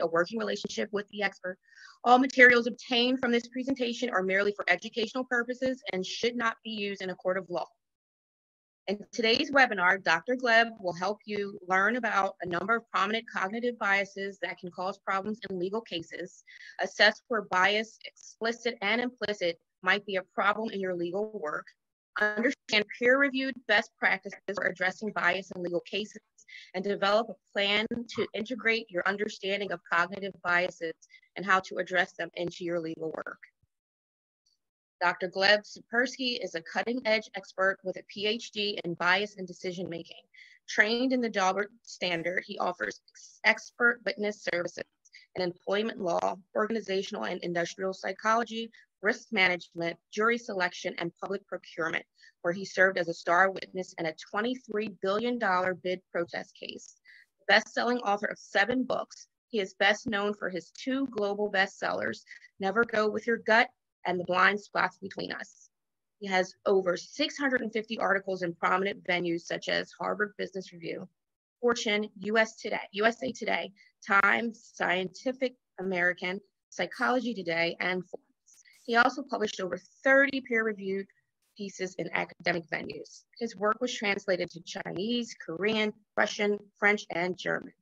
a working relationship with the expert. All materials obtained from this presentation are merely for educational purposes and should not be used in a court of law. In today's webinar, Dr. Gleb will help you learn about a number of prominent cognitive biases that can cause problems in legal cases, assess where bias, explicit and implicit, might be a problem in your legal work, understand peer-reviewed best practices for addressing bias in legal cases, and develop a plan to integrate your understanding of cognitive biases and how to address them into your legal work. Dr. Gleb Tsipursky is a cutting edge expert with a PhD in bias and decision making. Trained in the Daubert standard, he offers expert witness services in employment law, organizational and industrial psychology, risk management, jury selection, and public procurement, where he served as a star witness in a $23 billion bid protest case. Best-selling author of seven books, he is best known for his two global bestsellers, Never Go With Your Gut and the blind spots between us. He has over 650 articles in prominent venues such as Harvard Business Review, Fortune, US Today, USA Today, Times, Scientific American, Psychology Today, and Forbes. He also published over 30 peer-reviewed pieces in academic venues. His work was translated to Chinese, Korean, Russian, French, and German.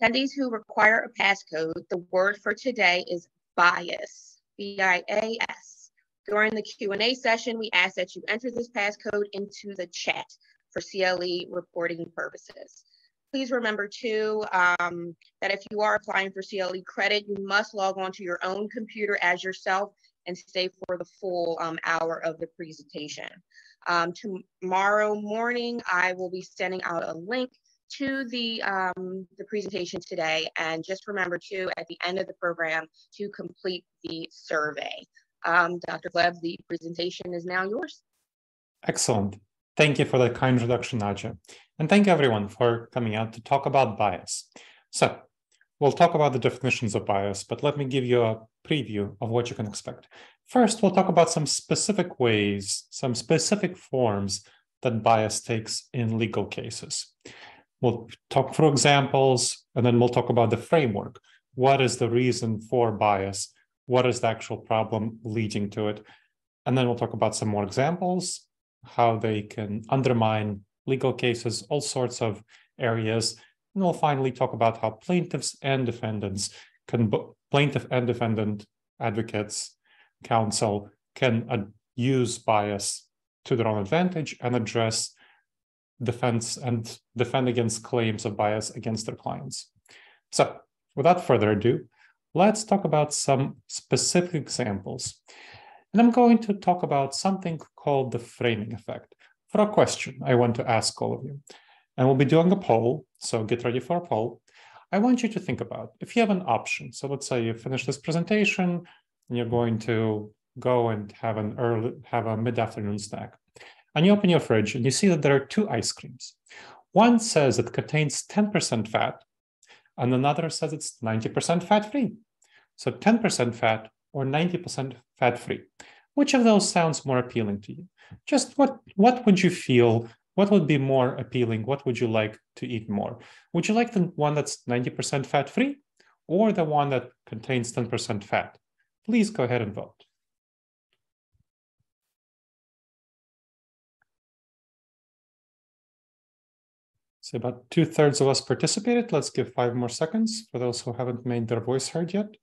Attendees who require a passcode, the word for today is bias. B-I-A-S. During the Q&A session, we ask that you enter this passcode into the chat for CLE reporting purposes. Please remember too um, that if you are applying for CLE credit, you must log on to your own computer as yourself and stay for the full um, hour of the presentation. Um, tomorrow morning, I will be sending out a link to the, um, the presentation today. And just remember to, at the end of the program, to complete the survey. Um, Dr. Gleb, the presentation is now yours. Excellent. Thank you for the kind introduction, Nadja. And thank you everyone for coming out to talk about bias. So we'll talk about the definitions of bias, but let me give you a preview of what you can expect. First, we'll talk about some specific ways, some specific forms that bias takes in legal cases. We'll talk through examples, and then we'll talk about the framework. What is the reason for bias? What is the actual problem leading to it? And then we'll talk about some more examples, how they can undermine legal cases, all sorts of areas. And we'll finally talk about how plaintiffs and defendants can, plaintiff and defendant advocates, counsel can uh, use bias to their own advantage and address defense and defend against claims of bias against their clients. So without further ado, let's talk about some specific examples. And I'm going to talk about something called the framing effect for a question I want to ask all of you. And we'll be doing a poll, so get ready for a poll. I want you to think about if you have an option. So let's say you finish this presentation and you're going to go and have an early have a mid-afternoon snack and you open your fridge and you see that there are two ice creams. One says it contains 10% fat, and another says it's 90% fat free. So 10% fat or 90% fat free. Which of those sounds more appealing to you? Just what, what would you feel? What would be more appealing? What would you like to eat more? Would you like the one that's 90% fat free or the one that contains 10% fat? Please go ahead and vote. So about two thirds of us participated. Let's give five more seconds for those who haven't made their voice heard yet.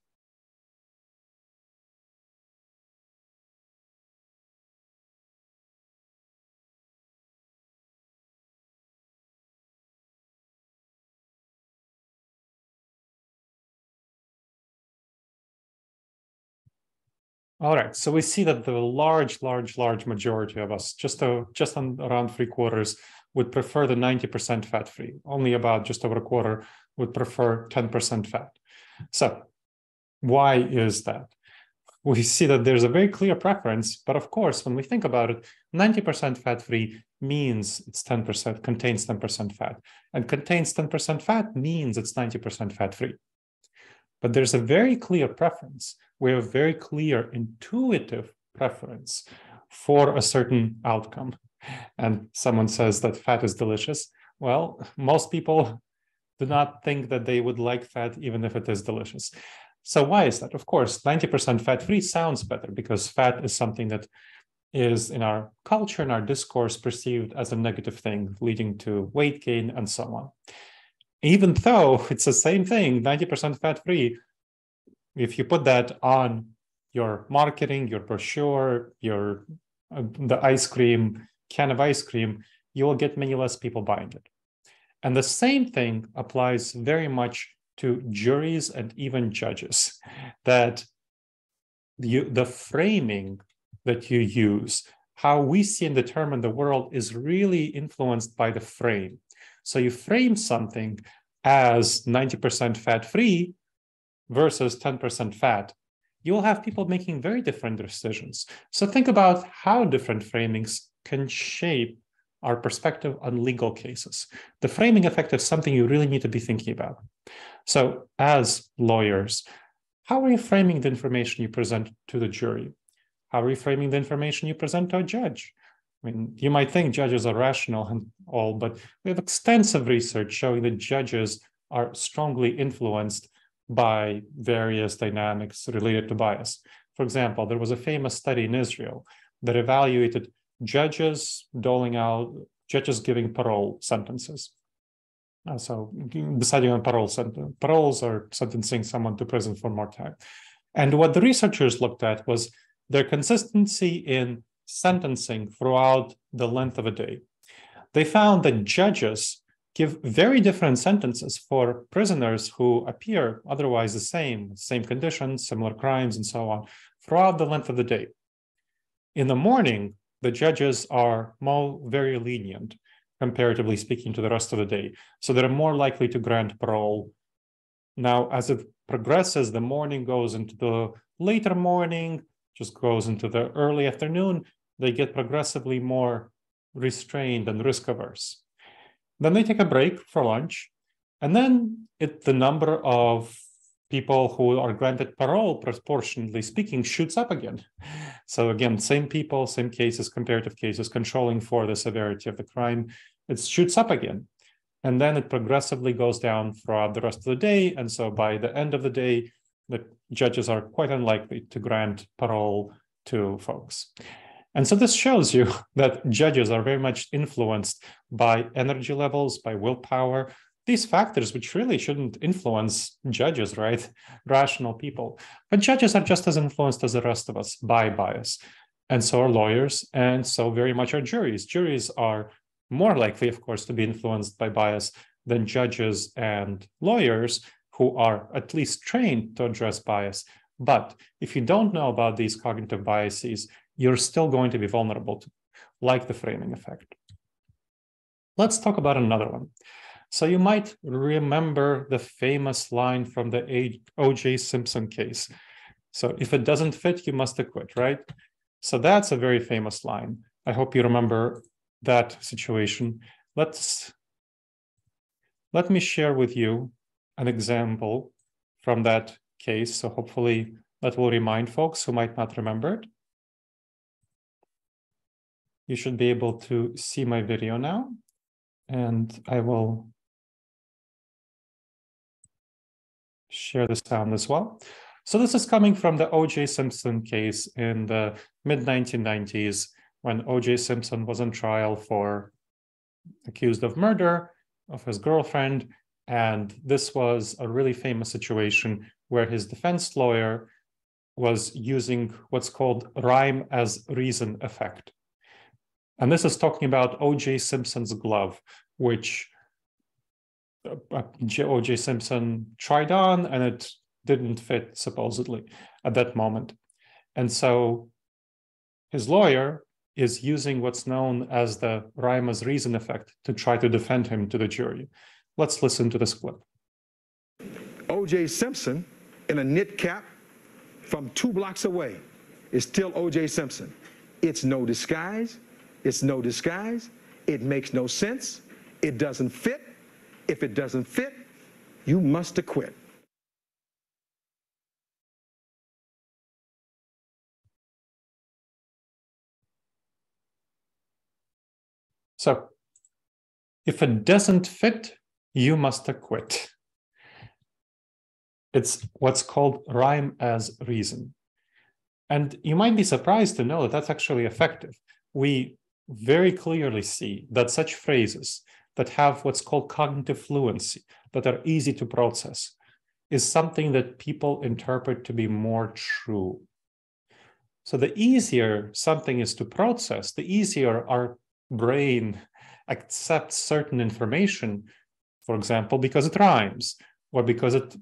All right, so we see that the large, large, large majority of us, just, just on, around three quarters, would prefer the 90% fat free. Only about just over a quarter would prefer 10% fat. So, why is that? We see that there's a very clear preference, but of course, when we think about it, 90% fat free means it's 10%, contains 10% fat, and contains 10% fat means it's 90% fat free. But there's a very clear preference. We have very clear intuitive preference for a certain outcome and someone says that fat is delicious, well, most people do not think that they would like fat even if it is delicious. So why is that? Of course, 90% fat-free sounds better because fat is something that is in our culture and our discourse perceived as a negative thing, leading to weight gain and so on. Even though it's the same thing, 90% fat-free, if you put that on your marketing, your brochure, your uh, the ice cream, can of ice cream, you will get many less people buying it. And the same thing applies very much to juries and even judges, that you, the framing that you use, how we see and determine the world is really influenced by the frame. So you frame something as 90% fat free versus 10% fat. You will have people making very different decisions. So think about how different framings can shape our perspective on legal cases. The framing effect is something you really need to be thinking about. So, as lawyers, how are you framing the information you present to the jury? How are you framing the information you present to a judge? I mean, you might think judges are rational and all, but we have extensive research showing that judges are strongly influenced by various dynamics related to bias. For example, there was a famous study in Israel that evaluated judges doling out, judges giving parole sentences. Uh, so deciding on parole sentence, paroles or sentencing someone to prison for more time. And what the researchers looked at was their consistency in sentencing throughout the length of a day. They found that judges give very different sentences for prisoners who appear otherwise the same, same conditions, similar crimes, and so on, throughout the length of the day. In the morning, the judges are more very lenient, comparatively speaking, to the rest of the day. So they're more likely to grant parole. Now, as it progresses, the morning goes into the later morning, just goes into the early afternoon, they get progressively more restrained and risk averse. Then they take a break for lunch, and then it, the number of people who are granted parole, proportionally speaking, shoots up again. So again, same people, same cases, comparative cases, controlling for the severity of the crime, it shoots up again. And then it progressively goes down throughout the rest of the day. And so by the end of the day, the judges are quite unlikely to grant parole to folks. And so this shows you that judges are very much influenced by energy levels, by willpower, these factors which really shouldn't influence judges, right? Rational people. But judges are just as influenced as the rest of us by bias. And so are lawyers, and so very much are juries. Juries are more likely, of course, to be influenced by bias than judges and lawyers who are at least trained to address bias. But if you don't know about these cognitive biases, you're still going to be vulnerable to, like the framing effect. Let's talk about another one. So you might remember the famous line from the O.J. Simpson case. So if it doesn't fit, you must acquit, right? So that's a very famous line. I hope you remember that situation. Let's let me share with you an example from that case. So hopefully that will remind folks who might not remember it. You should be able to see my video now, and I will share the sound as well. So this is coming from the O.J. Simpson case in the mid 1990s when O.J. Simpson was on trial for accused of murder of his girlfriend. And this was a really famous situation where his defense lawyer was using what's called rhyme as reason effect. And this is talking about O.J. Simpson's glove, which uh, O.J. Simpson tried on and it didn't fit, supposedly, at that moment. And so his lawyer is using what's known as the rhyme as reason effect to try to defend him to the jury. Let's listen to this clip. O.J. Simpson in a knit cap from two blocks away is still O.J. Simpson. It's no disguise. It's no disguise. It makes no sense. It doesn't fit. If it doesn't fit, you must acquit. So if it doesn't fit, you must acquit. It's what's called rhyme as reason. And you might be surprised to know that that's actually effective. We very clearly see that such phrases that have what's called cognitive fluency, that are easy to process, is something that people interpret to be more true. So the easier something is to process, the easier our brain accepts certain information, for example, because it rhymes or because it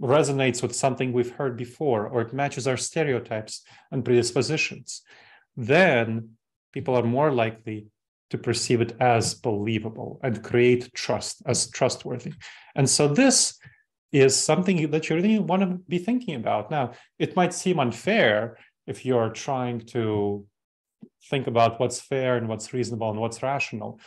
resonates with something we've heard before or it matches our stereotypes and predispositions, then people are more likely to perceive it as believable and create trust as trustworthy. And so this is something that you really want to be thinking about. Now, it might seem unfair if you're trying to think about what's fair and what's reasonable and what's rational.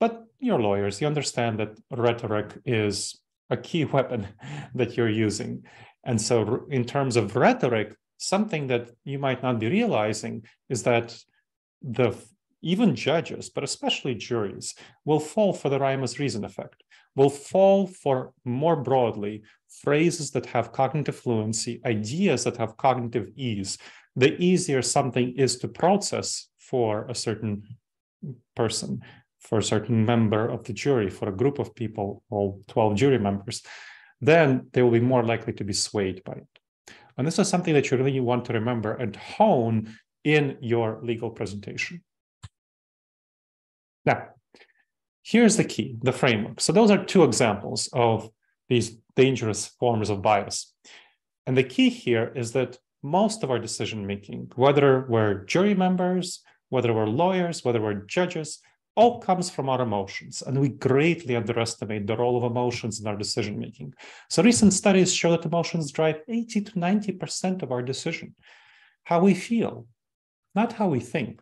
But you're lawyers, you understand that rhetoric is a key weapon that you're using. And so, in terms of rhetoric, something that you might not be realizing is that the even judges, but especially juries, will fall for the rhyme as reason effect, will fall for more broadly phrases that have cognitive fluency, ideas that have cognitive ease. The easier something is to process for a certain person for a certain member of the jury, for a group of people, all 12 jury members, then they will be more likely to be swayed by it. And this is something that you really want to remember and hone in your legal presentation. Now, here's the key, the framework. So those are two examples of these dangerous forms of bias. And the key here is that most of our decision making, whether we're jury members, whether we're lawyers, whether we're judges, all comes from our emotions, and we greatly underestimate the role of emotions in our decision making. So, recent studies show that emotions drive 80 to 90% of our decision. How we feel, not how we think.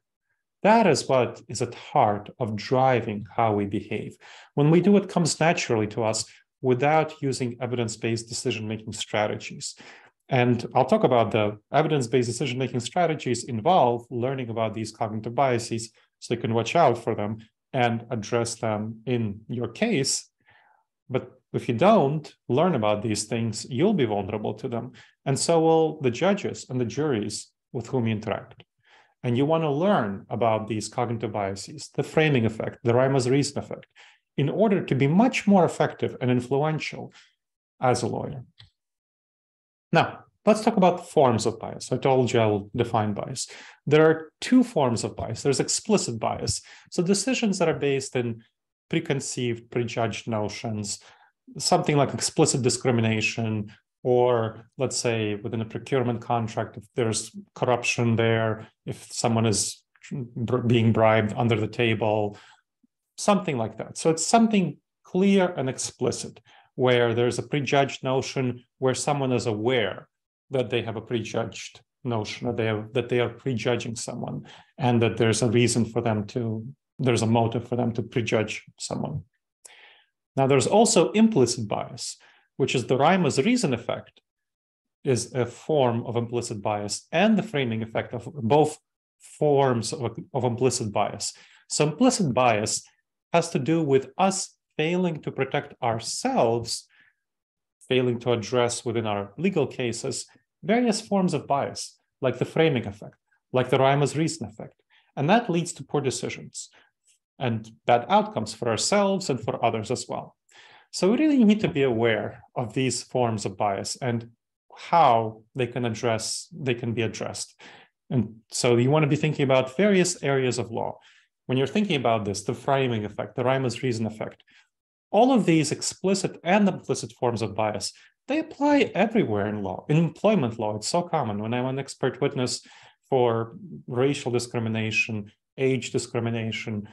That is what is at heart of driving how we behave. When we do it comes naturally to us without using evidence-based decision-making strategies. And I'll talk about the evidence-based decision-making strategies involve learning about these cognitive biases so you can watch out for them and address them in your case. But if you don't learn about these things, you'll be vulnerable to them. And so will the judges and the juries with whom you interact. And you want to learn about these cognitive biases, the framing effect, the rhyme as reason effect, in order to be much more effective and influential as a lawyer. Now, Let's talk about forms of bias. I told you I'll define bias. There are two forms of bias. There's explicit bias. So decisions that are based in preconceived, prejudged notions, something like explicit discrimination, or let's say within a procurement contract, if there's corruption there, if someone is being bribed under the table, something like that. So it's something clear and explicit where there's a prejudged notion where someone is aware that they have a prejudged notion that they have that they are prejudging someone and that there's a reason for them to there's a motive for them to prejudge someone now there's also implicit bias which is the rhyme as reason effect is a form of implicit bias and the framing effect of both forms of, of implicit bias so implicit bias has to do with us failing to protect ourselves failing to address within our legal cases various forms of bias, like the framing effect, like the rhyme as reason effect. And that leads to poor decisions and bad outcomes for ourselves and for others as well. So we really need to be aware of these forms of bias and how they can address, they can be addressed. And so you want to be thinking about various areas of law. When you're thinking about this, the framing effect, the rhyme as reason effect, all of these explicit and implicit forms of bias they apply everywhere in law. In employment law, it's so common. When I'm an expert witness for racial discrimination, age discrimination,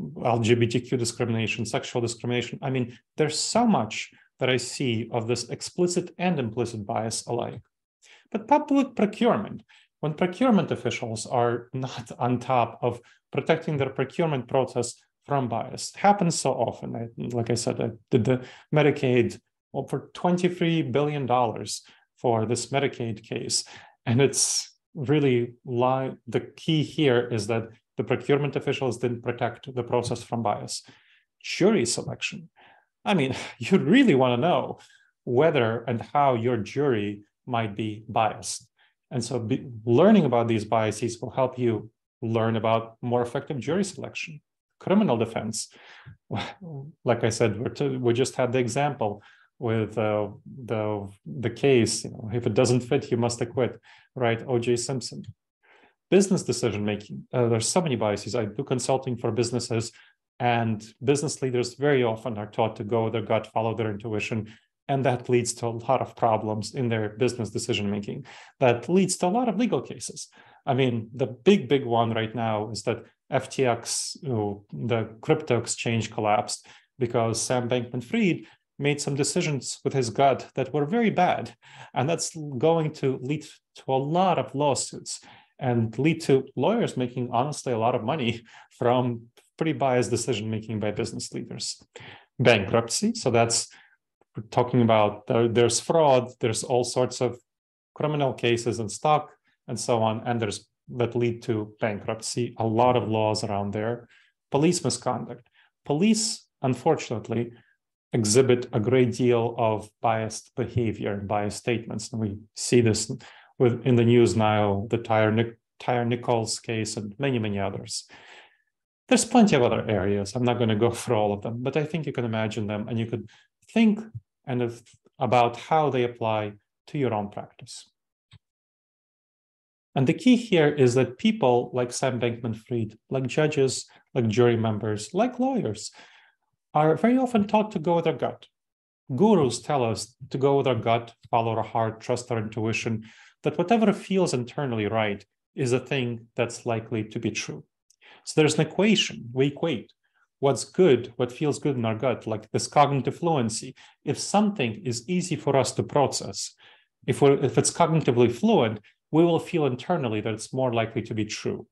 LGBTQ discrimination, sexual discrimination, I mean, there's so much that I see of this explicit and implicit bias alike. But public procurement, when procurement officials are not on top of protecting their procurement process from bias, happens so often. I, like I said, I did the Medicaid well, for $23 billion for this Medicaid case. And it's really the key here is that the procurement officials didn't protect the process from bias. Jury selection. I mean, you really want to know whether and how your jury might be biased. And so be, learning about these biases will help you learn about more effective jury selection. Criminal defense, like I said, to, we just had the example with uh, the the case. You know, if it doesn't fit, you must acquit. Right? O.J. Simpson. Business decision making. Uh, there's so many biases. I do consulting for businesses, and business leaders very often are taught to go with their gut, follow their intuition, and that leads to a lot of problems in their business decision making. That leads to a lot of legal cases. I mean, the big, big one right now is that FTX, the crypto exchange collapsed because Sam Bankman Fried made some decisions with his gut that were very bad. And that's going to lead to a lot of lawsuits and lead to lawyers making, honestly, a lot of money from pretty biased decision making by business leaders. Bankruptcy. So that's we're talking about there, there's fraud, there's all sorts of criminal cases and stock and so on, and there's that lead to bankruptcy, a lot of laws around there. Police misconduct. Police, unfortunately, exhibit a great deal of biased behavior and biased statements. And we see this with in the news now, the Tyre, Tyre Nichols case and many, many others. There's plenty of other areas. I'm not going to go through all of them, but I think you can imagine them and you could think and if, about how they apply to your own practice. And the key here is that people like Sam Bankman Fried, like judges, like jury members, like lawyers, are very often taught to go with their gut. Gurus tell us to go with our gut, follow our heart, trust our intuition, that whatever feels internally right is a thing that's likely to be true. So there's an equation, we equate what's good, what feels good in our gut, like this cognitive fluency. If something is easy for us to process, if, we're, if it's cognitively fluent, we will feel internally that it's more likely to be true.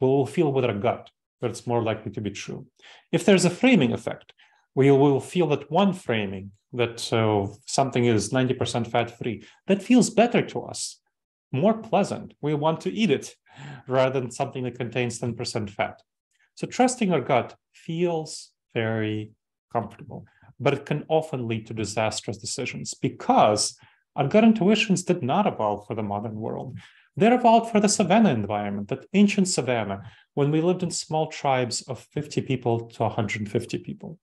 We will feel with our gut that it's more likely to be true. If there's a framing effect, we will feel that one framing, that uh, something is 90% fat free, that feels better to us, more pleasant. We want to eat it rather than something that contains 10% fat. So trusting our gut feels very comfortable, but it can often lead to disastrous decisions because our gut intuitions did not evolve for the modern world. They evolved for the savanna environment, that ancient savanna, when we lived in small tribes of 50 people to 150 people.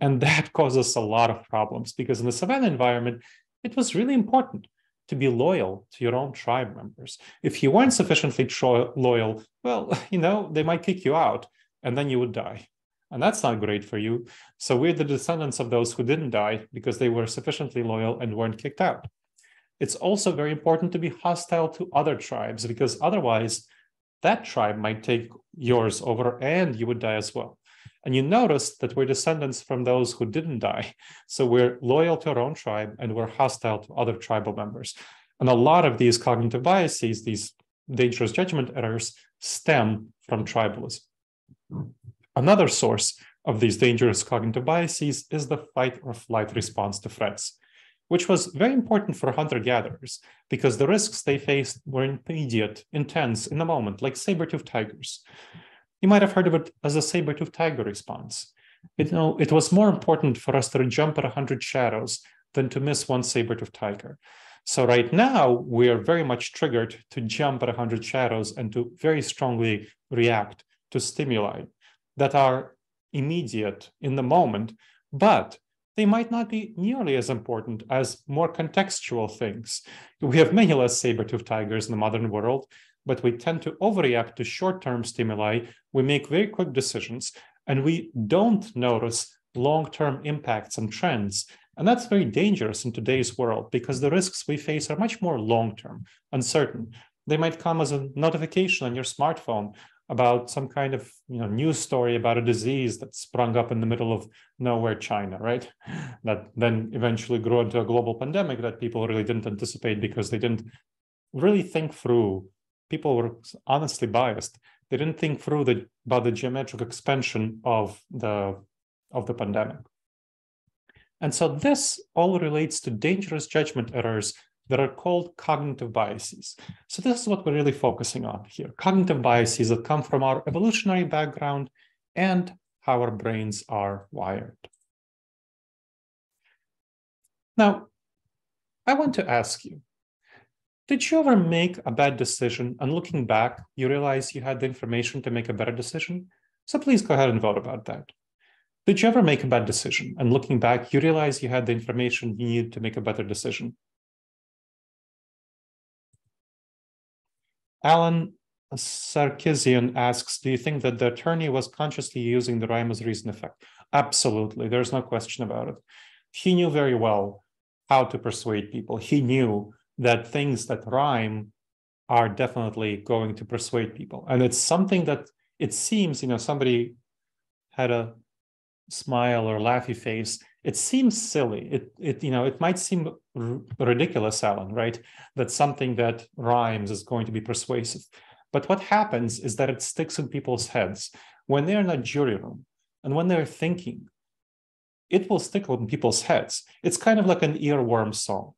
And that causes a lot of problems because in the savanna environment, it was really important to be loyal to your own tribe members. If you weren't sufficiently tro- loyal, well, you know, they might kick you out and then you would die. And that's not great for you. So we're the descendants of those who didn't die because they were sufficiently loyal and weren't kicked out. It's also very important to be hostile to other tribes because otherwise that tribe might take yours over and you would die as well. And you notice that we're descendants from those who didn't die. So we're loyal to our own tribe and we're hostile to other tribal members. And a lot of these cognitive biases, these dangerous judgment errors, stem from tribalism. Another source of these dangerous cognitive biases is the fight or flight response to threats, which was very important for hunter gatherers because the risks they faced were immediate, intense, in the moment, like saber-toothed tigers. You might have heard of it as a saber-toothed tiger response. You know, it was more important for us to jump at 100 shadows than to miss one saber-toothed tiger. So right now, we are very much triggered to jump at 100 shadows and to very strongly react to stimuli that are immediate in the moment, but they might not be nearly as important as more contextual things. We have many less saber-toothed tigers in the modern world, but we tend to overreact to short-term stimuli. We make very quick decisions, and we don't notice long-term impacts and trends. And that's very dangerous in today's world because the risks we face are much more long-term, uncertain. They might come as a notification on your smartphone about some kind of you know news story about a disease that sprung up in the middle of nowhere China, right? That then eventually grew into a global pandemic that people really didn't anticipate because they didn't really think through. People were honestly biased. They didn't think through the about the geometric expansion of the of the pandemic. And so this all relates to dangerous judgment errors that are called cognitive biases. So this is what we're really focusing on here. Cognitive biases that come from our evolutionary background and how our brains are wired. Now, I want to ask you, did you ever make a bad decision and looking back, you realize you had the information to make a better decision? So please go ahead and vote about that. Did you ever make a bad decision and looking back, you realize you had the information you needed to make a better decision? Alan Sarkisian asks, do you think that the attorney was consciously using the rhyme as reason effect? Absolutely, there's no question about it. He knew very well how to persuade people. He knew that things that rhyme are definitely going to persuade people. And it's something that it seems, you know, somebody had a smile or laughy face. It seems silly. It, it you know, it might seem r- ridiculous, Alan, right? That something that rhymes is going to be persuasive. But what happens is that it sticks in people's heads when they're in a jury room and when they're thinking. It will stick in people's heads. It's kind of like an earworm song,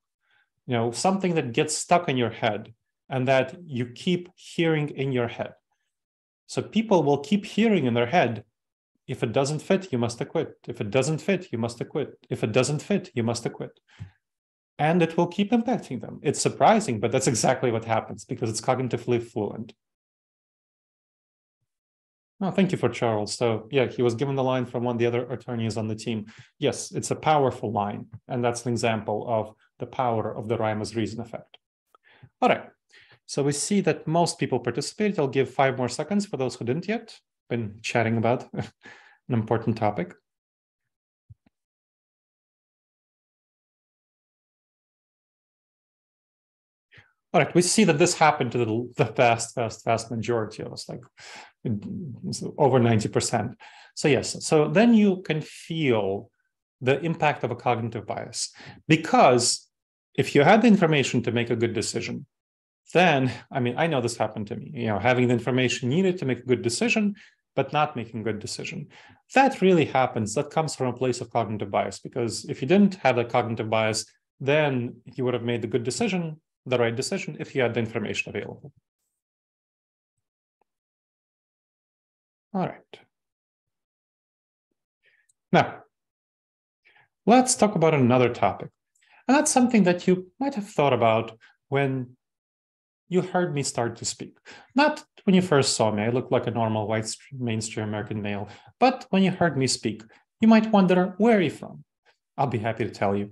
you know, something that gets stuck in your head and that you keep hearing in your head. So people will keep hearing in their head if it doesn't fit, you must acquit. If it doesn't fit, you must acquit. If it doesn't fit, you must acquit. And it will keep impacting them. It's surprising, but that's exactly what happens because it's cognitively fluent. Oh, thank you for Charles. So yeah, he was given the line from one of the other attorneys on the team. Yes, it's a powerful line. And that's an example of the power of the rhyme as reason effect. All right. So we see that most people participated. I'll give five more seconds for those who didn't yet. Been chatting about an important topic. All right, we see that this happened to the, the vast, vast, vast majority of us, like over 90%. So yes, so then you can feel the impact of a cognitive bias. Because if you had the information to make a good decision, then, I mean, I know this happened to me, you know, having the information needed to make a good decision, but not making good decision. That really happens. That comes from a place of cognitive bias, because if you didn't have a cognitive bias, then you would have made the good decision, the right decision, if you had the information available. All right. Now, let's talk about another topic. And that's something that you might have thought about when you heard me start to speak. Not when you first saw me, I looked like a normal white mainstream American male, but when you heard me speak, you might wonder, where are you from? I'll be happy to tell you.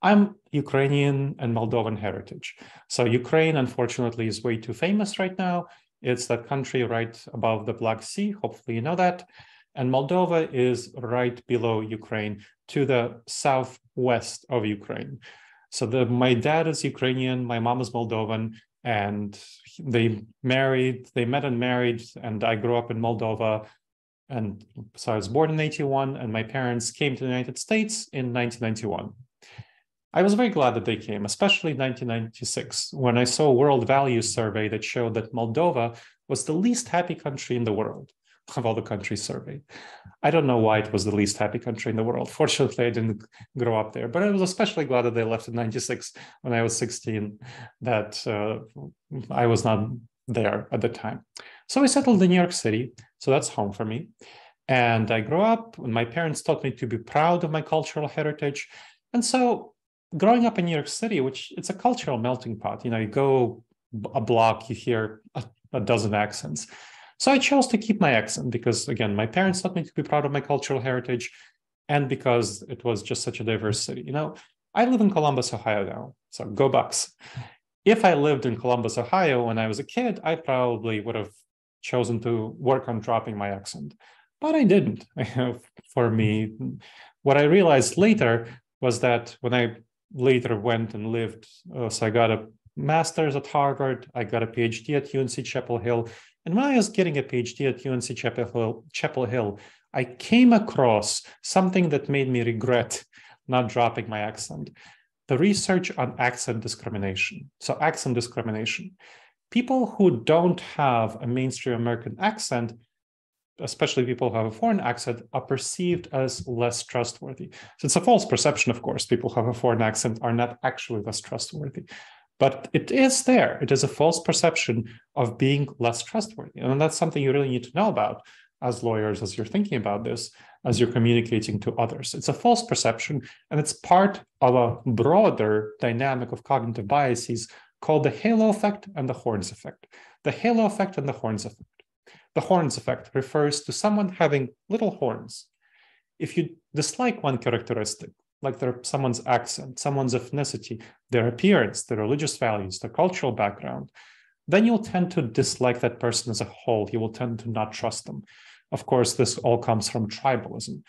I'm Ukrainian and Moldovan heritage. So Ukraine, unfortunately, is way too famous right now. It's that country right above the Black Sea. Hopefully, you know that. And Moldova is right below Ukraine to the southwest of Ukraine. So the, my dad is Ukrainian, my mom is Moldovan, and they married, they met and married, and I grew up in Moldova. And so I was born in 81, and my parents came to the United States in 1991. I was very glad that they came, especially 1996, when I saw a World Values Survey that showed that Moldova was the least happy country in the world of all the countries surveyed. I don't know why it was the least happy country in the world. Fortunately, I didn't grow up there, but I was especially glad that they left in 96 when I was 16, that uh, I was not there at the time. So I settled in New York City. So that's home for me. And I grew up, and my parents taught me to be proud of my cultural heritage. And so growing up in New York City, which it's a cultural melting pot, you know, you go a block, you hear a, a dozen accents. So I chose to keep my accent because, again, my parents taught me to be proud of my cultural heritage and because it was just such a diverse city. You know, I live in Columbus, Ohio now, so go Bucks. If I lived in Columbus, Ohio when I was a kid, I probably would have chosen to work on dropping my accent, but I didn't. For me, what I realized later was that when I later went and lived, uh, so I got a master's at Harvard, I got a PhD at UNC Chapel Hill, and when I was getting a PhD at UNC Chapel Hill, Chapel Hill, I came across something that made me regret not dropping my accent. The research on accent discrimination. So, accent discrimination. People who don't have a mainstream American accent, especially people who have a foreign accent, are perceived as less trustworthy. So, it's a false perception, of course. People who have a foreign accent are not actually less trustworthy but it is there. It is a false perception of being less trustworthy. And that's something you really need to know about. as lawyers as you're thinking about this, as you're communicating to others. It's a false perception, and it's part of a broader dynamic of cognitive biases called the halo effect and the horns effect. The halo effect and the horns effect. The horns effect refers to someone having little horns. If you dislike one characteristic, like their someone's accent, someone's ethnicity, their appearance, their religious values, their cultural background, then you'll tend to dislike that person as a whole. You will tend to not trust them. Of course, this all comes from tribalism.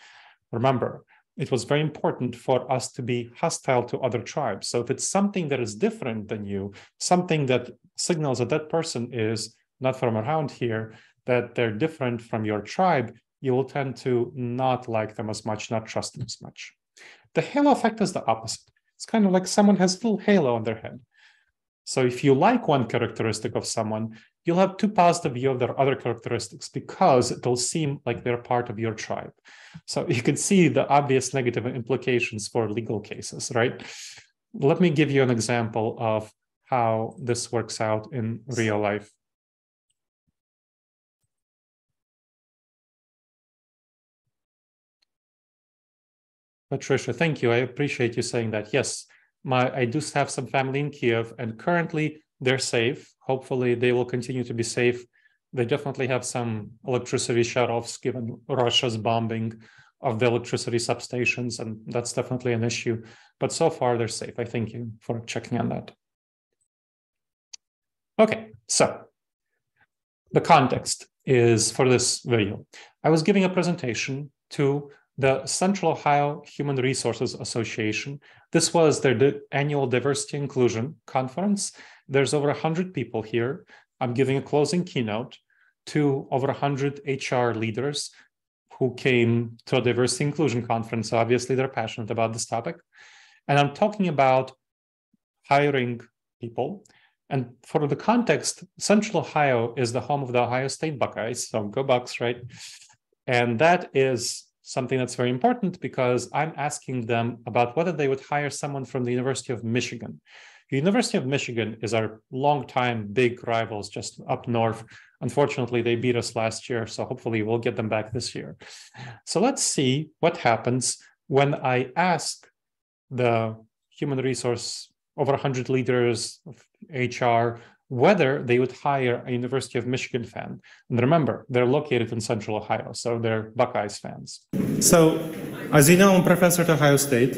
Remember, it was very important for us to be hostile to other tribes. So if it's something that is different than you, something that signals that that person is not from around here, that they're different from your tribe, you will tend to not like them as much, not trust them as much. The halo effect is the opposite. It's kind of like someone has a little halo on their head. So if you like one characteristic of someone, you'll have too positive view of their other characteristics because it'll seem like they're part of your tribe. So you can see the obvious negative implications for legal cases, right? Let me give you an example of how this works out in real life. Patricia, thank you. I appreciate you saying that. Yes, my I do have some family in Kiev, and currently they're safe. Hopefully, they will continue to be safe. They definitely have some electricity shutoffs given Russia's bombing of the electricity substations, and that's definitely an issue. But so far, they're safe. I thank you for checking on that. Okay, so the context is for this video. I was giving a presentation to the Central Ohio Human Resources Association. This was their annual diversity inclusion conference. There's over 100 people here. I'm giving a closing keynote to over 100 HR leaders who came to a diversity inclusion conference. Obviously, they're passionate about this topic. And I'm talking about hiring people. And for the context, Central Ohio is the home of the Ohio State Buckeyes. So go Bucks, right? And that is something that's very important because I'm asking them about whether they would hire someone from the University of Michigan. The University of Michigan is our longtime big rivals just up north. Unfortunately, they beat us last year, so hopefully we'll get them back this year. So let's see what happens when I ask the human resource over 100 leaders of HR whether they would hire a University of Michigan fan. And remember, they're located in Central Ohio, so they're Buckeyes fans. So, as you know, I'm a professor at Ohio State.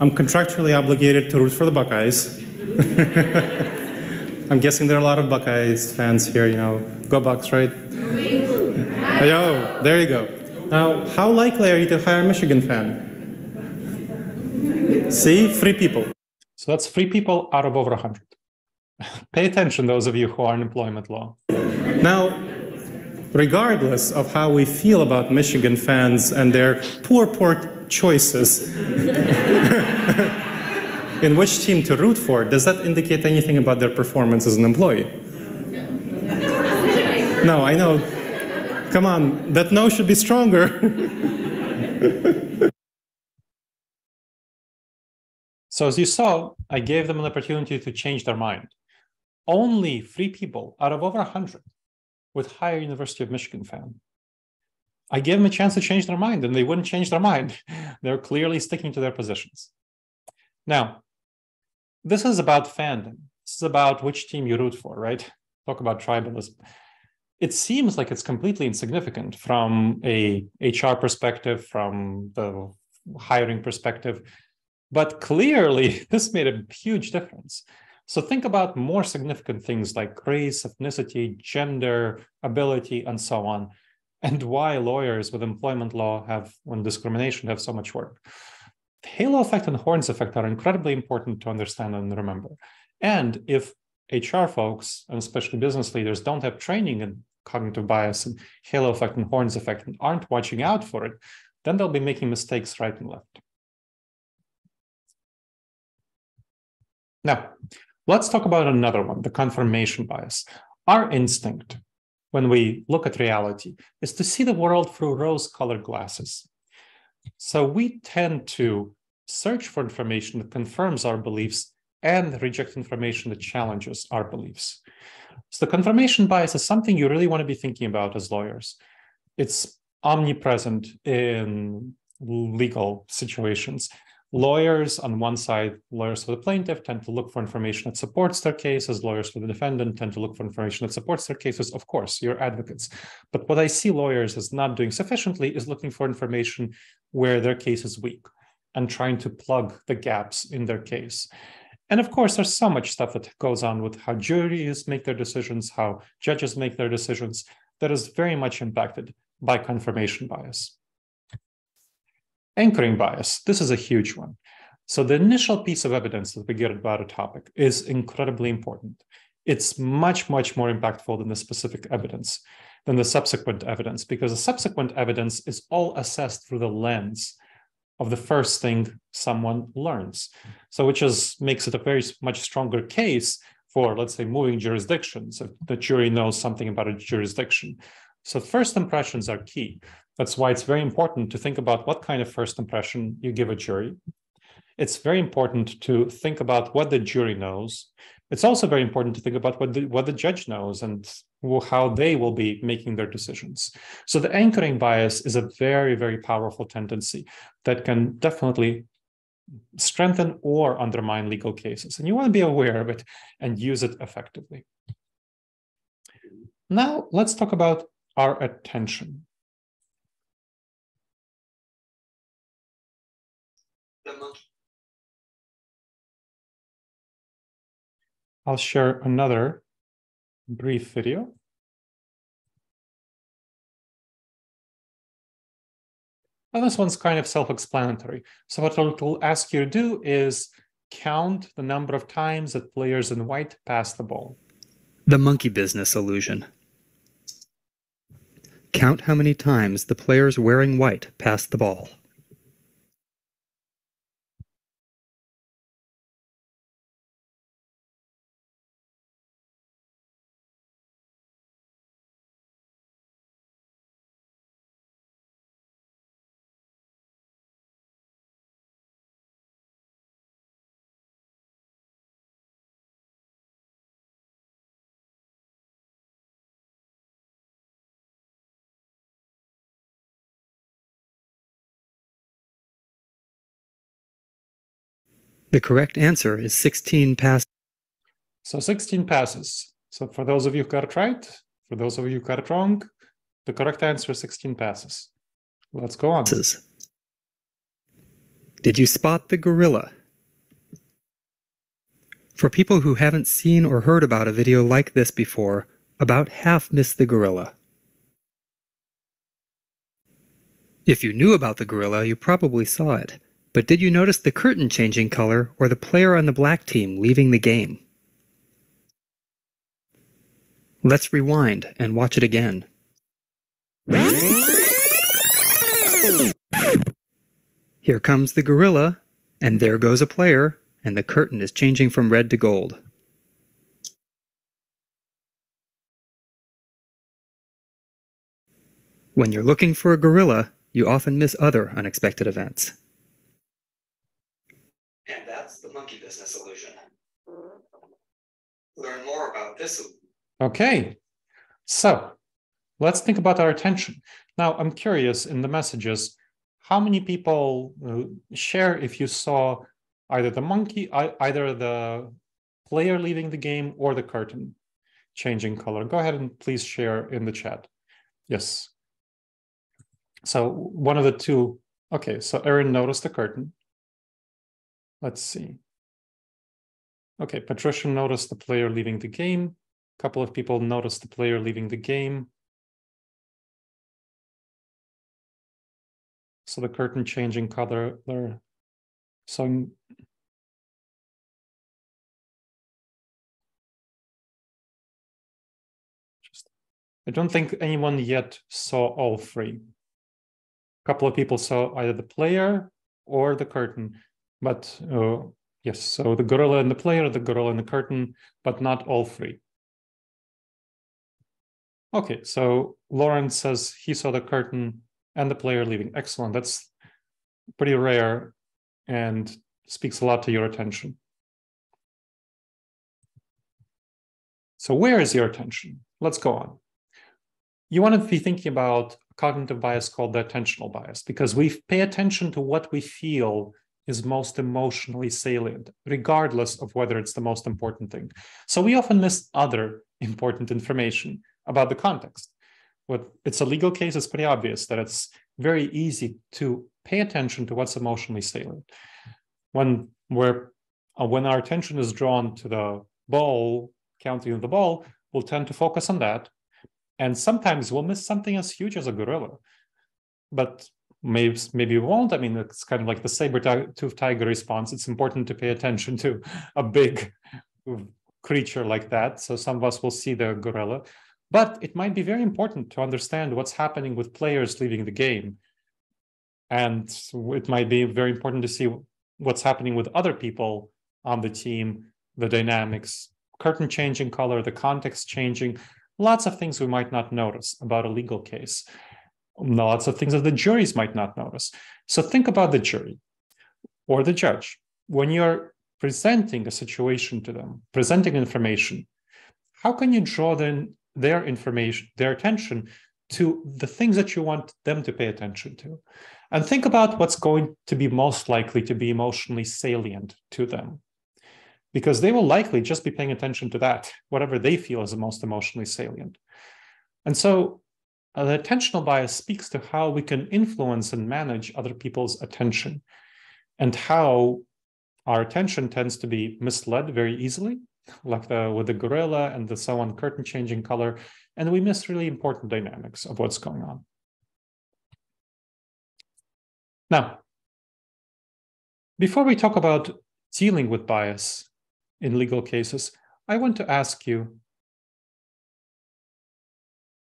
I'm contractually obligated to root for the Buckeyes. I'm guessing there are a lot of Buckeyes fans here, you know. Go Bucks, right? Yo, there you go. Now, how likely are you to hire a Michigan fan? See, three people. So that's three people out of over 100. Pay attention, those of you who are in employment law. Now, regardless of how we feel about Michigan fans and their poor, poor choices in which team to root for, does that indicate anything about their performance as an employee? No, I know. Come on, that no should be stronger. so, as you saw, I gave them an opportunity to change their mind only three people out of over 100 with higher University of Michigan fan. I gave them a chance to change their mind and they wouldn't change their mind. They're clearly sticking to their positions. Now, this is about fandom. This is about which team you root for, right? Talk about tribalism. It seems like it's completely insignificant from a HR perspective, from the hiring perspective, but clearly this made a huge difference. So think about more significant things like race, ethnicity, gender, ability, and so on, and why lawyers with employment law have, on discrimination, have so much work. The halo effect and horns effect are incredibly important to understand and remember. And if HR folks, and especially business leaders, don't have training in cognitive bias and halo effect and horns effect and aren't watching out for it, then they'll be making mistakes right and left. Now, Let's talk about another one, the confirmation bias. Our instinct when we look at reality is to see the world through rose colored glasses. So we tend to search for information that confirms our beliefs and reject information that challenges our beliefs. So the confirmation bias is something you really want to be thinking about as lawyers. it's omnipresent in legal situations. Lawyers on one side, lawyers for the plaintiff tend to look for information that supports their cases. Lawyers for the defendant tend to look for information that supports their cases. Of course, you're advocates. But what I see lawyers as not doing sufficiently is looking for information where their case is weak and trying to plug the gaps in their case. And of course, there's so much stuff that goes on with how juries make their decisions, how judges make their decisions, that is very much impacted by confirmation bias. Anchoring bias, this is a huge one. So the initial piece of evidence that we get about a topic is incredibly important. It's much, much more impactful than the specific evidence, than the subsequent evidence, because the subsequent evidence is all assessed through the lens of the first thing someone learns. So which is makes it a very much stronger case for, let's say, moving jurisdictions, if the jury knows something about a jurisdiction. So first impressions are key. That's why it's very important to think about what kind of first impression you give a jury. It's very important to think about what the jury knows. It's also very important to think about what the, what the judge knows and how they will be making their decisions. So the anchoring bias is a very, very powerful tendency that can definitely strengthen or undermine legal cases. And you want to be aware of it and use it effectively. Now let's talk about our attention. I'll share another brief video. And this one's kind of self-explanatory. So what it will ask you to do is count the number of times that players in white pass the ball. The monkey business illusion. Count how many times the players wearing white pass the ball. The correct answer is 16 passes. So 16 passes. So for those of you who got it right, for those of you who got it wrong, the correct answer is 16 passes. Let's go on. Did you spot the gorilla? For people who haven't seen or heard about a video like this before, about half miss the gorilla. If you knew about the gorilla, you probably saw it. But did you notice the curtain changing color or the player on the black team leaving the game? Let's rewind and watch it again. Here comes the gorilla, and there goes a player, and the curtain is changing from red to gold. When you're looking for a gorilla, you often miss other unexpected events. Monkey business illusion. Learn more about this. Okay, so let's think about our attention. Now, I'm curious in the messages, how many people uh, share if you saw either the monkey, either the player leaving the game or the curtain changing color? Go ahead and please share in the chat. Yes. So one of the two, okay, so Erin noticed the curtain. Let's see. Okay, Patricia noticed the player leaving the game. A couple of people noticed the player leaving the game. So the curtain changing color. there. So just, I don't think anyone yet saw all three. A couple of people saw either the player or the curtain. But uh, yes, so the gorilla and the player, the gorilla and the curtain, but not all three. Okay, so Lawrence says he saw the curtain and the player leaving. Excellent. That's pretty rare and speaks a lot to your attention. So where is your attention? Let's go on. You want to be thinking about cognitive bias called the attentional bias because we pay attention to what we feel is most emotionally salient, regardless of whether it's the most important thing. So we often miss other important information about the context. What it's a legal case, it's pretty obvious that it's very easy to pay attention to what's emotionally salient. When we're uh, when our attention is drawn to the ball, counting of the ball, we'll tend to focus on that. And sometimes we'll miss something as huge as a gorilla. But maybe maybe won't. I mean, it's kind of like the saber-tooth tiger response. It's important to pay attention to a big creature like that. So some of us will see the gorilla, but it might be very important to understand what's happening with players leaving the game. And it might be very important to see what's happening with other people on the team, the dynamics, curtain changing color, the context changing, lots of things we might not notice about a legal case lots of things that the juries might not notice. So think about the jury or the judge. When you're presenting a situation to them, presenting information, how can you draw then their information, their attention to the things that you want them to pay attention to? And think about what's going to be most likely to be emotionally salient to them. Because they will likely just be paying attention to that, whatever they feel is the most emotionally salient. And so uh, the attentional bias speaks to how we can influence and manage other people's attention and how our attention tends to be misled very easily, like the, with the gorilla and the so on curtain changing color, and we miss really important dynamics of what's going on. Now, before we talk about dealing with bias in legal cases, I want to ask you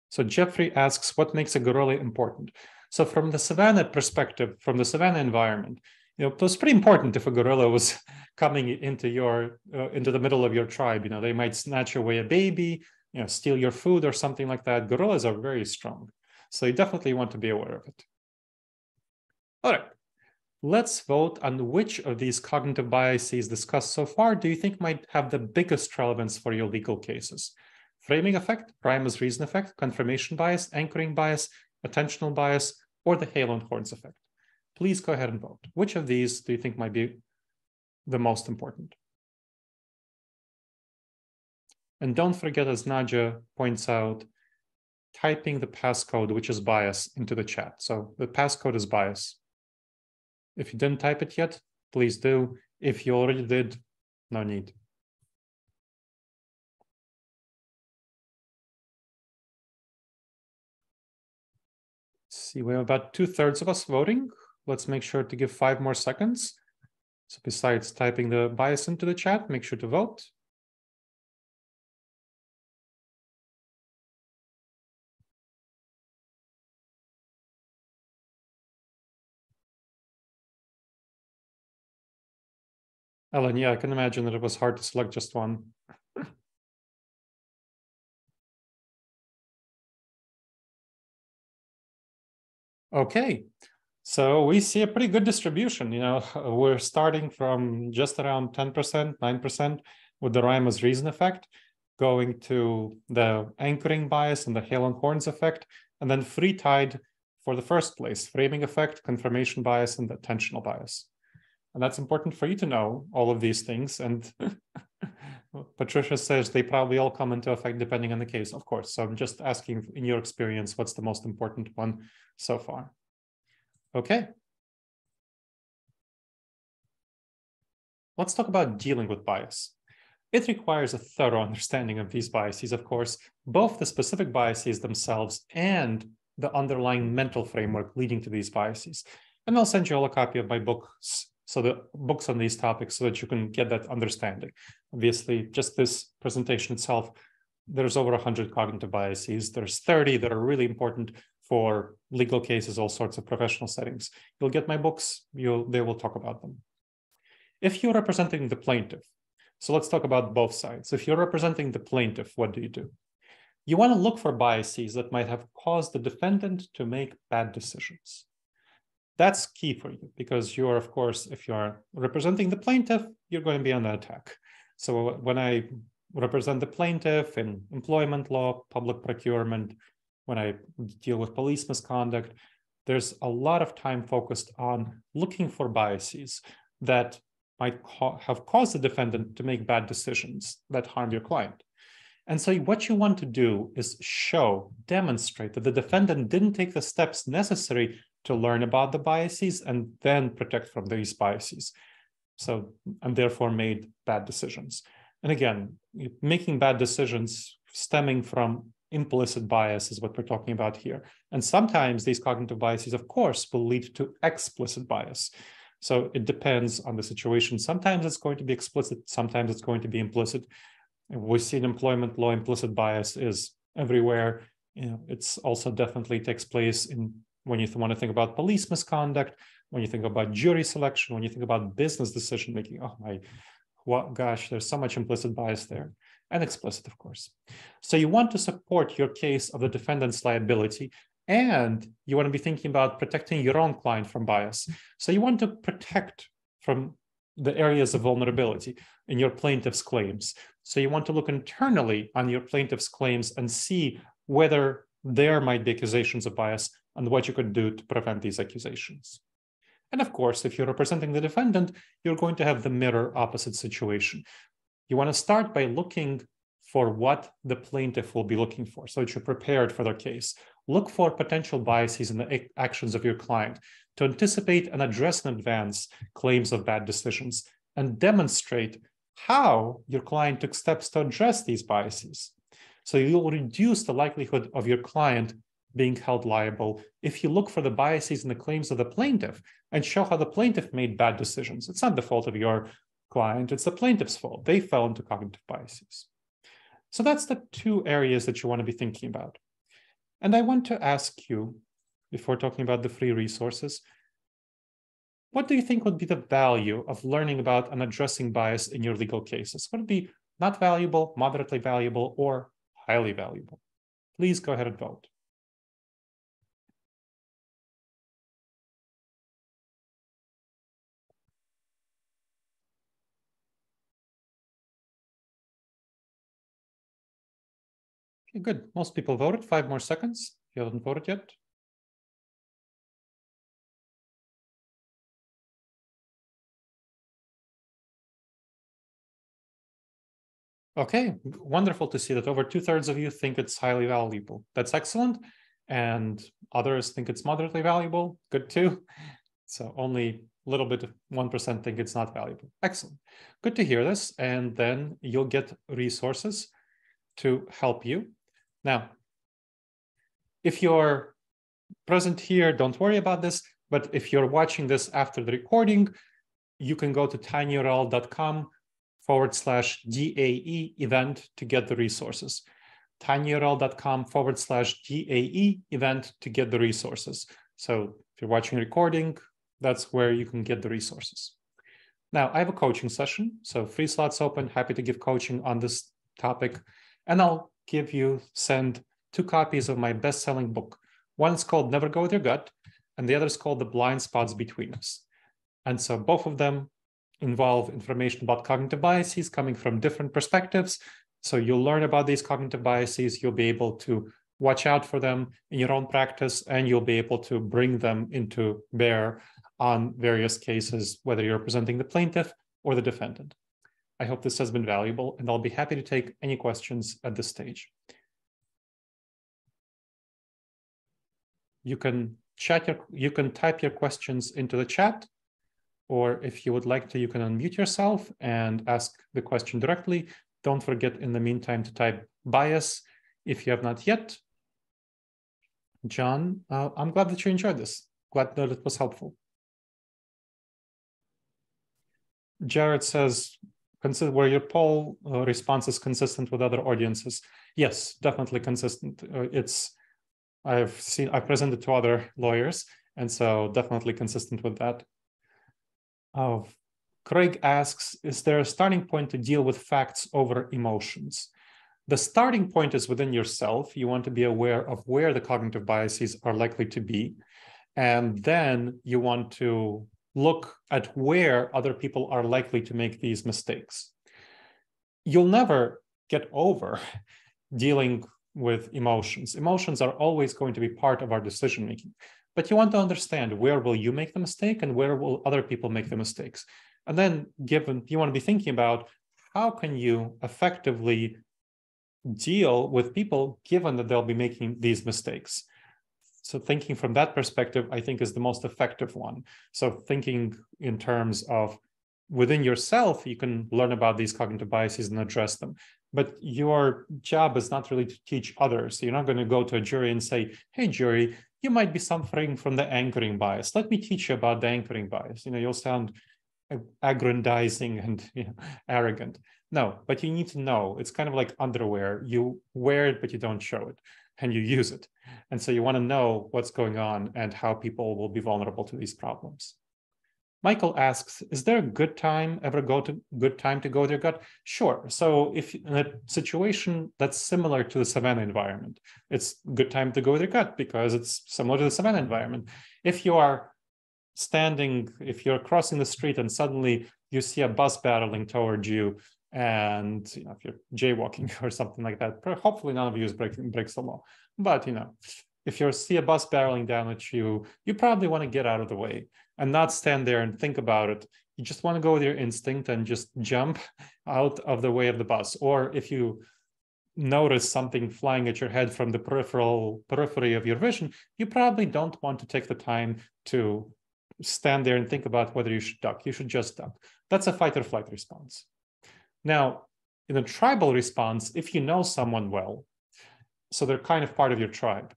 so Jeffrey asks, what makes a gorilla important? So from the savannah perspective, from the savannah environment, you know, it was pretty important if a gorilla was coming into your uh, into the middle of your tribe. You know, they might snatch away a baby, you know, steal your food or something like that. Gorillas are very strong, so you definitely want to be aware of it. All right, let's vote on which of these cognitive biases discussed so far do you think might have the biggest relevance for your legal cases? Framing effect, rhyme as reason effect, confirmation bias, anchoring bias, attentional bias, or the halo and horns effect. Please go ahead and vote. Which of these do you think might be the most important? And don't forget, as Nadia points out, typing the passcode, which is bias, into the chat. So the passcode is bias. If you didn't type it yet, please do. If you already did, no need. See, we have about two thirds of us voting. Let's make sure to give five more seconds. So besides typing the bias into the chat, make sure to vote. Ellen, yeah, I can imagine that it was hard to select just one. Okay, so we see a pretty good distribution. You know, we're starting from just around 10%, 9% with the rhyme as reason effect, going to the anchoring bias and the Halo and Horns effect, and then free tide for the first place, framing effect, confirmation bias, and the attentional bias. And that's important for you to know all of these things. And Patricia says they probably all come into effect depending on the case, of course. So I'm just asking in your experience, what's the most important one so far? Okay. Let's talk about dealing with bias. It requires a thorough understanding of these biases, of course, both the specific biases themselves and the underlying mental framework leading to these biases. And I'll send you all a copy of my books so the books on these topics so that you can get that understanding. Obviously, just this presentation itself, there's over 100 cognitive biases. There's 30 that are really important for legal cases, all sorts of professional settings. You'll get my books, you'll, they will talk about them. If you're representing the plaintiff, so let's talk about both sides. If you're representing the plaintiff, what do you do? You want to look for biases that might have caused the defendant to make bad decisions. That's key for you because you're, of course, if you're representing the plaintiff, you're going to be on under attack. So when I represent the plaintiff in employment law, public procurement, when I deal with police misconduct, there's a lot of time focused on looking for biases that might have caused the defendant to make bad decisions that harm your client. And so what you want to do is show, demonstrate that the defendant didn't take the steps necessary to learn about the biases and then protect from these biases. So, and therefore made bad decisions. And again, making bad decisions stemming from implicit bias is what we're talking about here. And sometimes these cognitive biases, of course, will lead to explicit bias. So it depends on the situation. Sometimes it's going to be explicit, sometimes it's going to be implicit. We see in employment law implicit bias is everywhere. You know, it's also definitely takes place in when you want to think about police misconduct, when you think about jury selection, when you think about business decision making. Oh my, what gosh, there's so much implicit bias there and explicit, of course. So you want to support your case of the defendant's liability and you want to be thinking about protecting your own client from bias. So you want to protect from the areas of vulnerability in your plaintiff's claims. So you want to look internally on your plaintiff's claims and see whether there might be accusations of bias and what you could do to prevent these accusations. And of course, if you're representing the defendant, you're going to have the mirror opposite situation. You want to start by looking for what the plaintiff will be looking for so that you're prepared for their case. Look for potential biases in the actions of your client to anticipate and address in advance claims of bad decisions and demonstrate how your client took steps to address these biases. So you'll reduce the likelihood of your client being held liable if you look for the biases in the claims of the plaintiff and show how the plaintiff made bad decisions. It's not the fault of your client, it's the plaintiff's fault. They fell into cognitive biases. So that's the two areas that you want to be thinking about. And I want to ask you, before talking about the free resources, what do you think would be the value of learning about and addressing bias in your legal cases? Would it be not valuable, moderately valuable, or highly valuable? Please go ahead and vote. Okay, good. Most people voted. Five more seconds. If you haven't voted yet. Okay, wonderful to see that over two thirds of you think it's highly valuable. That's excellent. And others think it's moderately valuable. Good too. So only a little bit, of 1% think it's not valuable. Excellent. Good to hear this. And then you'll get resources to help you. Now, if you're present here, don't worry about this. But if you're watching this after the recording, you can go to tinyurl.com forward slash DAE event to get the resources. tinyurl.com forward slash DAE event to get the resources. So if you're watching recording, that's where you can get the resources. Now, I have a coaching session, so free slots open, happy to give coaching on this topic. And I'll give you, send two copies of my best-selling book. One is called Never Go With Your Gut, and the other is called The Blind Spots Between Us. And so both of them involve information about cognitive biases coming from different perspectives. So you'll learn about these cognitive biases, you'll be able to watch out for them in your own practice, and you'll be able to bring them into bear on various cases, whether you're presenting the plaintiff or the defendant. I hope this has been valuable, and I'll be happy to take any questions at this stage. You can chat your, you can type your questions into the chat, or if you would like to, you can unmute yourself and ask the question directly. Don't forget in the meantime to type bias if you have not yet. John, uh, I'm glad that you enjoyed this. Glad that it was helpful. Jared says, consider where your poll uh, response is consistent with other audiences. Yes, definitely consistent. Uh, it's I've seen I presented to other lawyers, and so definitely consistent with that. Uh, Craig asks, is there a starting point to deal with facts over emotions? The starting point is within yourself. You want to be aware of where the cognitive biases are likely to be. And then you want to look at where other people are likely to make these mistakes. You'll never get over dealing with emotions. Emotions are always going to be part of our decision making, but you want to understand where will you make the mistake and where will other people make the mistakes. And then given you want to be thinking about how can you effectively deal with people given that they'll be making these mistakes. So thinking from that perspective, I think is the most effective one. So thinking in terms of within yourself, you can learn about these cognitive biases and address them. But your job is not really to teach others. You're not going to go to a jury and say, hey, jury, you might be suffering from the anchoring bias. Let me teach you about the anchoring bias. You know, you'll sound aggrandizing and you know, arrogant. No, but you need to know. It's kind of like underwear. You wear it, but you don't show it and you use it. And so you want to know what's going on and how people will be vulnerable to these problems. Michael asks, is there a good time ever go to good time to go to your gut? Sure. So if in a situation that's similar to the savanna environment, it's good time to go with your gut because it's similar to the savanna environment. If you are standing, if you're crossing the street and suddenly you see a bus battling towards you, and you know, if you're jaywalking or something like that, hopefully none of you is breaking breaks the law. But you know, if you see a bus barreling down at you, you probably want to get out of the way and not stand there and think about it. You just want to go with your instinct and just jump out of the way of the bus. Or if you notice something flying at your head from the peripheral periphery of your vision, you probably don't want to take the time to stand there and think about whether you should duck. You should just duck. That's a fight or flight response. Now, in a tribal response, if you know someone well, so they're kind of part of your tribe,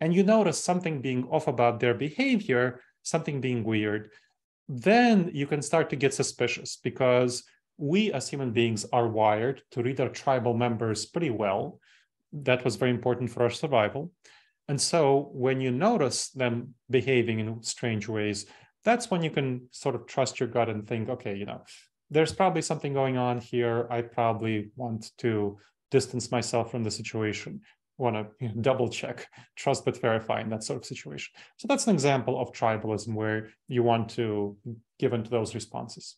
and you notice something being off about their behavior, something being weird, then you can start to get suspicious because we as human beings are wired to read our tribal members pretty well. That was very important for our survival. And so when you notice them behaving in strange ways, that's when you can sort of trust your gut and think, okay, you know, there's probably something going on here. I probably want to distance myself from the situation, want to you know, double check, trust but verify in that sort of situation. So that's an example of tribalism where you want to give into those responses.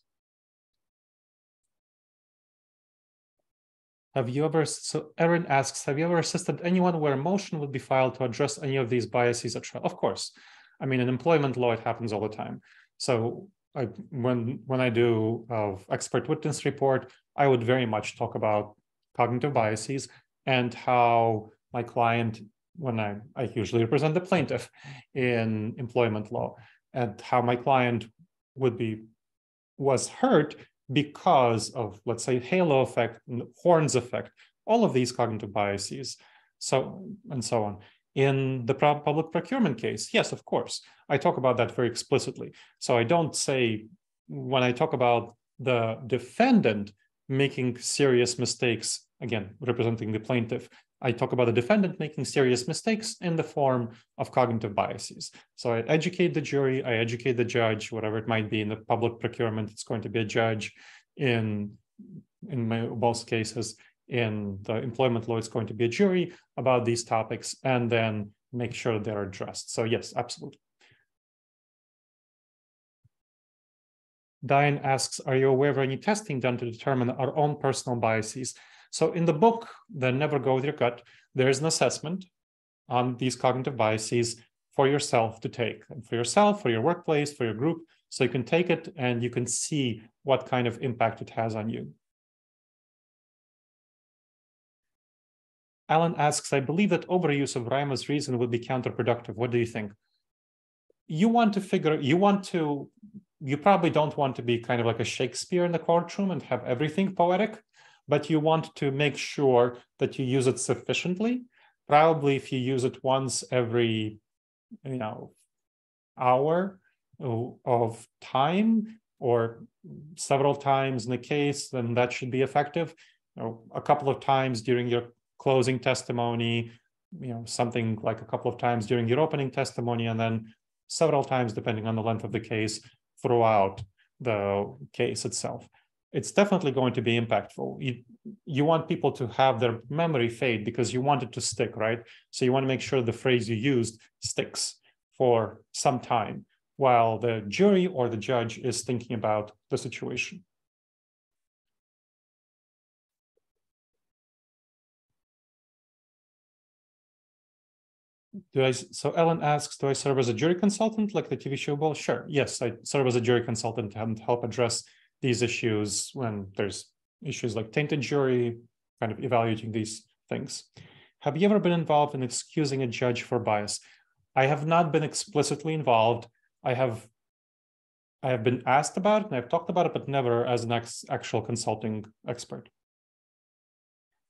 Have you ever, so Erin asks, have you ever assisted anyone where a motion would be filed to address any of these biases at trial? Of course. I mean, in employment law, it happens all the time. So I, when when I do of expert witness report, I would very much talk about cognitive biases and how my client, when I, I usually represent the plaintiff in employment law, and how my client would be was hurt because of, let's say, halo effect, horns effect, all of these cognitive biases, so and so on. In the public procurement case, yes, of course, I talk about that very explicitly. So I don't say, when I talk about the defendant making serious mistakes, again, representing the plaintiff, I talk about the defendant making serious mistakes in the form of cognitive biases. So I educate the jury, I educate the judge, whatever it might be in the public procurement, it's going to be a judge in in my, both cases in the employment law, it's going to be a jury about these topics and then make sure they're addressed. So yes, absolutely. Diane asks, are you aware of any testing done to determine our own personal biases? So in the book, the Never Go With Your Gut, there is an assessment on these cognitive biases for yourself to take, and for yourself, for your workplace, for your group. So you can take it and you can see what kind of impact it has on you. Alan asks, I believe that overuse of rhyme as reason would be counterproductive. What do you think? You want to figure, you want to, you probably don't want to be kind of like a Shakespeare in the courtroom and have everything poetic, but you want to make sure that you use it sufficiently. Probably if you use it once every, you know, hour of time or several times in the case, then that should be effective. You know, a couple of times during your closing testimony, you know, something like a couple of times during your opening testimony, and then several times, depending on the length of the case, throughout the case itself. It's definitely going to be impactful. You, you want people to have their memory fade because you want it to stick, right? So you want to make sure the phrase you used sticks for some time while the jury or the judge is thinking about the situation. Do I, so Ellen asks, do I serve as a jury consultant like the TV show Bull, Sure, yes, I serve as a jury consultant and help address these issues when there's issues like tainted jury, kind of evaluating these things. Have you ever been involved in excusing a judge for bias? I have not been explicitly involved. I have I have been asked about it and I've talked about it, but never as an ex actual consulting expert.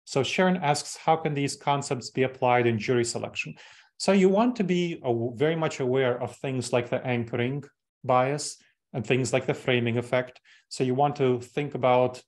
So Sharon asks, how can these concepts be applied in jury selection? So you want to be very much aware of things like the anchoring bias and things like the framing effect. So you want to think about,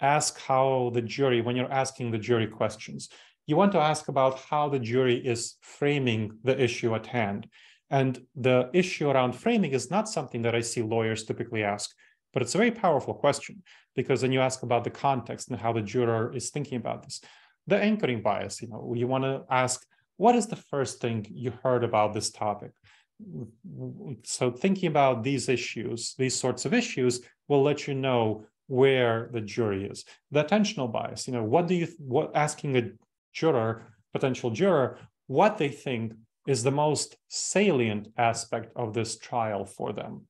ask how the jury, when you're asking the jury questions, you want to ask about how the jury is framing the issue at hand. And the issue around framing is not something that I see lawyers typically ask, but it's a very powerful question because then you ask about the context and how the juror is thinking about this. The anchoring bias, you know, you want to ask, what is the first thing you heard about this topic? So thinking about these issues, these sorts of issues will let you know where the jury is. The attentional bias, you know, what do you, what asking a juror, potential juror, what they think is the most salient aspect of this trial for them.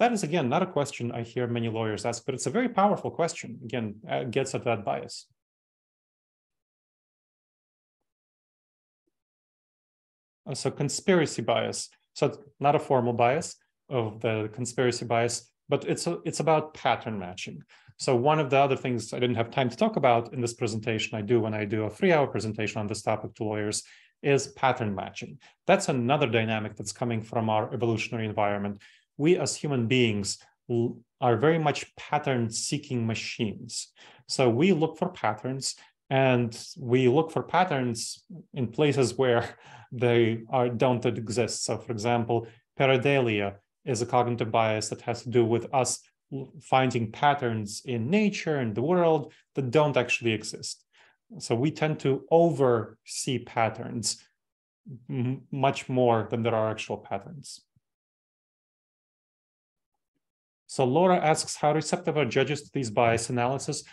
That is, again, not a question I hear many lawyers ask, but it's a very powerful question. Again, uh, gets at that bias. So conspiracy bias. So it's not a formal bias of the conspiracy bias, but it's a, it's about pattern matching. So one of the other things I didn't have time to talk about in this presentation, I do when I do a three-hour presentation on this topic to lawyers, is pattern matching. That's another dynamic that's coming from our evolutionary environment. We as human beings are very much pattern-seeking machines. So we look for patterns and we look for patterns in places where they are, don't exist. So for example, pareidolia is a cognitive bias that has to do with us finding patterns in nature and the world that don't actually exist. So we tend to oversee patterns much more than there are actual patterns. So Laura asks, how receptive are judges to these bias analysis?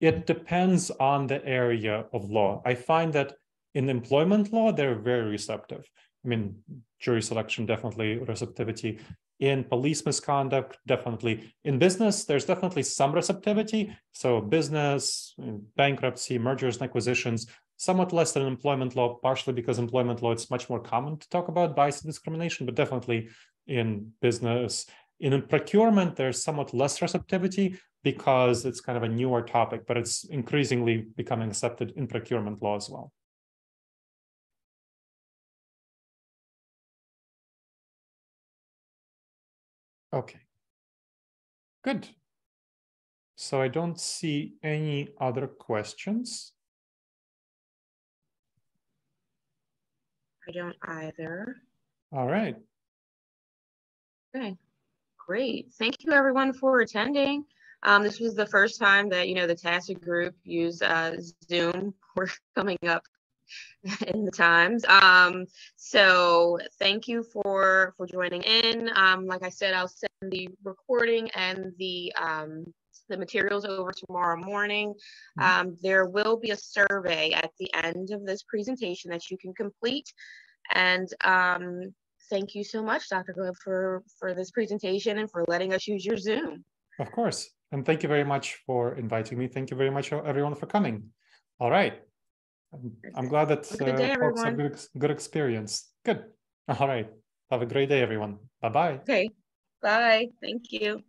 It depends on the area of law. I find that in employment law, they're very receptive. I mean, jury selection, definitely receptivity. In police misconduct, definitely. In business, there's definitely some receptivity. So business, bankruptcy, mergers and acquisitions, somewhat less than employment law, partially because employment law, it's much more common to talk about bias and discrimination, but definitely in business. In procurement, there's somewhat less receptivity because it's kind of a newer topic, but it's increasingly becoming accepted in procurement law as well. Okay, good. So I don't see any other questions. I don't either. All right. Okay, great. Thank you everyone for attending. Um, this was the first time that, you know, the TASA group used uh, Zoom. We're coming up in the times. Um, so thank you for for joining in. Um, like I said, I'll send the recording and the um, the materials over tomorrow morning. Mm-hmm. Um, there will be a survey at the end of this presentation that you can complete. And um, thank you so much, Dr. Gleb, for, for this presentation and for letting us use your Zoom. Of course. And thank you very much for inviting me. Thank you very much, everyone, for coming. All right. I'm glad that uh, day, folks have good, good experience. Good. All right. Have a great day, everyone. Bye bye. Okay. Bye. Thank you.